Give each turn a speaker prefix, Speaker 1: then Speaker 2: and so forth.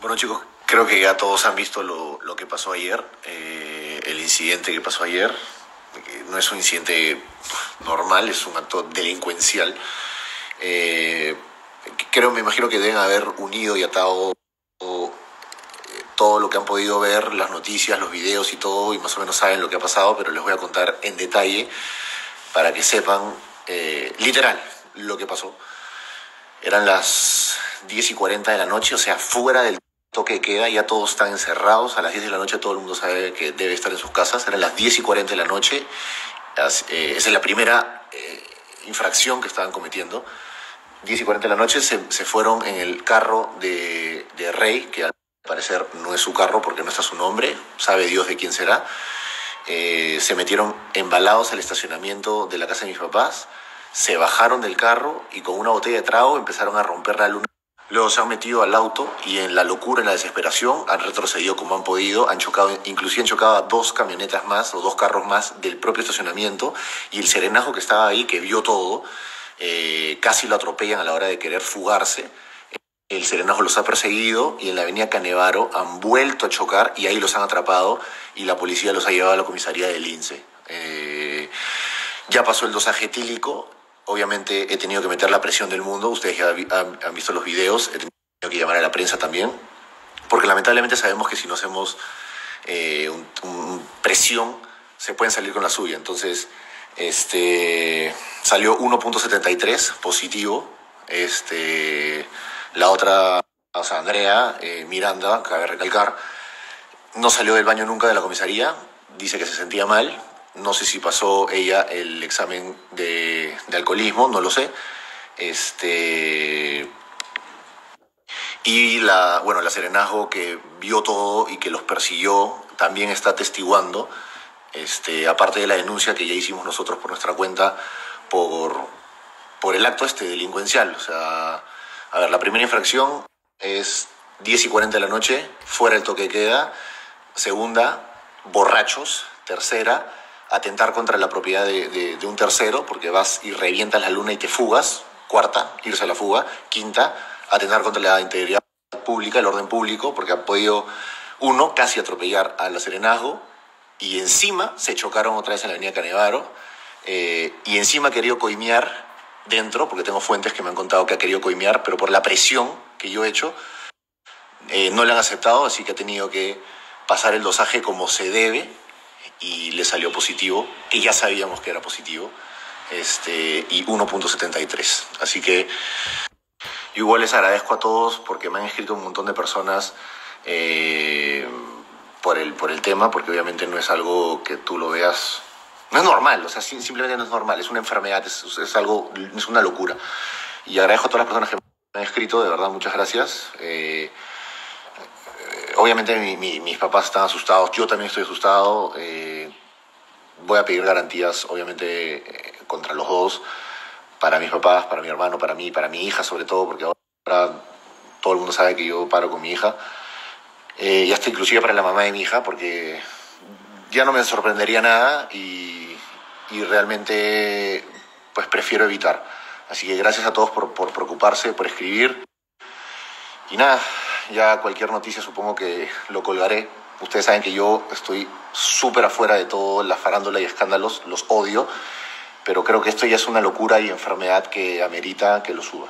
Speaker 1: Bueno chicos, creo que ya todos han visto lo, lo que pasó ayer, eh, el incidente que pasó ayer. No es un incidente normal, es un acto delincuencial. Eh, creo, me imagino que deben haber unido y atado eh, todo lo que han podido ver, las noticias, los videos y todo, y más o menos saben lo que ha pasado, pero les voy a contar en detalle para que sepan literal lo que pasó. Eran las 10 y 40 de la noche, o sea, fuera del toque queda, ya todos están encerrados, a las 10 de la noche todo el mundo sabe que debe estar en sus casas, eran las 10 y 40 de la noche, eh, esa es la primera eh, infracción que estaban cometiendo. 10 y 40 de la noche se, se fueron en el carro de, de Rey, que al parecer no es su carro porque no está su nombre, sabe Dios de quién será. Eh, se metieron embalados al estacionamiento de la casa de mis papás, se bajaron del carro y con una botella de trago empezaron a romper la luna. Luego se han metido al auto y en la locura, en la desesperación, han retrocedido como han podido, han chocado, inclusive han chocado a dos camionetas más o dos carros más del propio estacionamiento y el serenajo que estaba ahí, que vio todo, eh, casi lo atropellan a la hora de querer fugarse. El serenajo los ha perseguido y en la avenida Canevaro han vuelto a chocar y ahí los han atrapado y la policía los ha llevado a la comisaría del INSE. Eh, ya pasó el dosaje etílico, obviamente he tenido que meter la presión del mundo, ustedes ya han, visto los videos, he tenido que llamar a la prensa también, porque lamentablemente sabemos que si no hacemos eh, presión se pueden salir con la suya. Entonces, este, salió 1.73 positivo. Este, la otra, o sea, Andrea eh, Miranda, cabe recalcar, no salió del baño nunca de la comisaría, dice que se sentía mal, no sé si pasó ella el examen de, de alcoholismo, no lo sé. Este, y la, bueno, la Serenazgo que vio todo y que los persiguió también está testiguando, este, aparte de la denuncia que ya hicimos nosotros por nuestra cuenta por, por el acto este delincuencial. O sea, a ver, la primera infracción es 10 y 40 de la noche, fuera el toque de queda. Segunda, borrachos. Tercera, atentar contra la propiedad de, un tercero, porque vas y revientas la luna y te fugas. Cuarta, irse a la fuga. Quinta, atentar contra la integridad pública, el orden público, porque ha podido, uno, casi atropellar a la Serenazgo, y encima se chocaron otra vez en la avenida Canevaro, eh, y encima ha querido coimear dentro, porque tengo fuentes que me han contado que ha querido coimear, pero por la presión que yo he hecho, eh, no le han aceptado, así que ha tenido que pasar el dosaje como se debe, y le salió positivo, que ya sabíamos que era positivo, este, y 1.73. Así que igual les agradezco a todos porque me han escrito un montón de personas eh, por, el, por el tema, porque obviamente no es algo que tú lo veas, no es normal, o sea, simplemente no es normal, es una enfermedad, es, es algo, es una locura. Y agradezco a todas las personas que me han escrito, de verdad, muchas gracias. Eh, obviamente mi, mi, mis papás están asustados, yo también estoy asustado. Eh, voy a pedir garantías, obviamente, eh, contra los dos, para mis papás, para mi hermano, para mí, para mi hija sobre todo, porque ahora todo el mundo sabe que yo paro con mi hija. Eh, y hasta inclusive para la mamá de mi hija, porque ya no me sorprendería nada y, y realmente pues prefiero evitar. Así que gracias a todos por, por preocuparse, por escribir. Y nada, ya cualquier noticia supongo que lo colgaré. Ustedes saben que yo estoy súper afuera de todo la farándula y escándalos, los odio, pero creo que esto ya es una locura y enfermedad que amerita que lo suba.